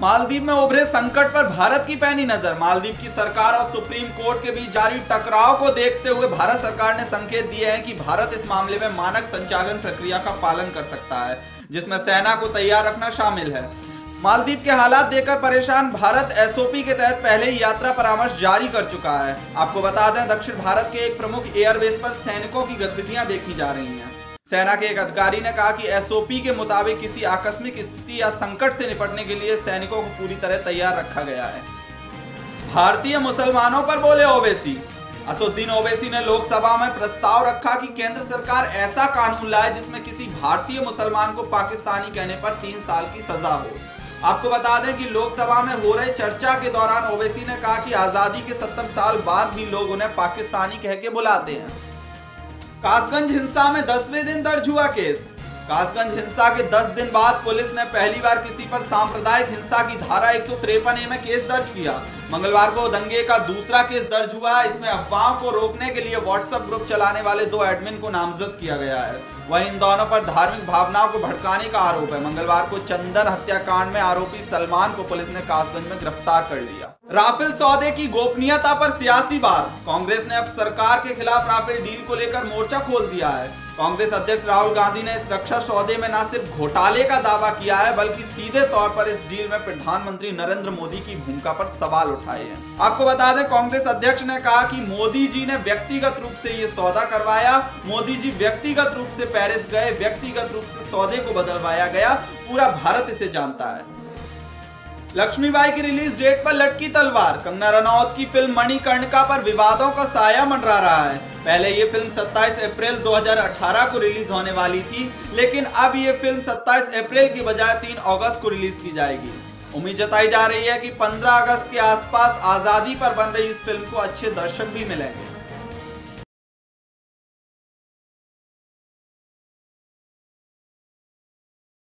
मालदीव में उभरे संकट पर भारत की पैनी नज़र। मालदीव की सरकार और सुप्रीम कोर्ट के बीच जारी टकराव को देखते हुए भारत सरकार ने संकेत दिए हैं कि भारत इस मामले में मानक संचालन प्रक्रिया का पालन कर सकता है, जिसमें सेना को तैयार रखना शामिल है। मालदीव के हालात देखकर परेशान भारत एसओपी के तहत पहले ही यात्रा परामर्श जारी कर चुका है। आपको बता दें, दक्षिण भारत के एक प्रमुख एयरबेस पर सैनिकों की गतिविधियाँ देखी जा रही हैं। सेना के एक अधिकारी ने कहा कि एसओपी के मुताबिक किसी आकस्मिक स्थिति या संकट से निपटने के लिए सैनिकों को पूरी तरह तैयार रखा गया है। भारतीय मुसलमानों पर बोले ओवैसी। असुद्दीन ओवैसी ने लोकसभा में प्रस्ताव रखा कि केंद्र सरकार ऐसा कानून लाए जिसमें किसी भारतीय मुसलमान को पाकिस्तानी कहने पर तीन साल की सजा हो। आपको बता दें कि लोकसभा में हो रहे चर्चा के दौरान ओवैसी ने कहा कि आज़ादी के सत्तर साल बाद भी लोग उन्हें पाकिस्तानी कह के बुलाते हैं। कासगंज हिंसा में दसवें दिन दर्ज हुआ केस। कासगंज हिंसा के 10 दिन बाद पुलिस ने पहली बार किसी पर सांप्रदायिक हिंसा की धारा एक ए में केस दर्ज किया। मंगलवार को दंगे का दूसरा केस दर्ज हुआ। इसमें अफवाहों को रोकने के लिए व्हाट्सएप ग्रुप चलाने वाले दो एडमिन को नामजद किया गया है। वहीं इन दोनों पर धार्मिक भावनाओं को भड़काने का आरोप है। मंगलवार को चंदन हत्याकांड में आरोपी सलमान को पुलिस ने कासगंज में गिरफ़्तार कर लिया। राफेल सौदे की गोपनीयता पर सियासी बार कांग्रेस ने अब सरकार के खिलाफ राफेल डील को लेकर मोर्चा खोल दिया है। कांग्रेस अध्यक्ष राहुल गांधी ने इस रक्षा सौदे में न सिर्फ़ घोटाले का दावा किया है, बल्कि सीधे तौर पर इस डील में प्रधानमंत्री नरेंद्र मोदी की भूमिका पर सवाल उठाए हैं। आपको बता दें, कांग्रेस अध्यक्ष ने कहा कि मोदी जी ने व्यक्तिगत रूप से ये सौदा करवाया। मोदी जी व्यक्तिगत रूप से पेरिस गए, व्यक्तिगत रूप से सौदे को बदलवाया गया, पूरा भारत इसे जानता है। लक्ष्मीबाई की रिलीज़ डेट पर लटकी तलवार, कंगना रनौत की फ़िल्म मणिकर्णिका पर विवादों का साया मंडरा रहा है। पहले ये फ़िल्म 27 अप्रैल 2018 को रिलीज़ होने वाली थी, लेकिन अब ये फ़िल्म 27 अप्रैल की बजाय 3 अगस्त को रिलीज़ की जाएगी। उम्मीद जताई जा रही है कि 15 अगस्त के आसपास आज़ादी पर बन रही इस फ़िल्म को अच्छे दर्शक भी मिलेंगे।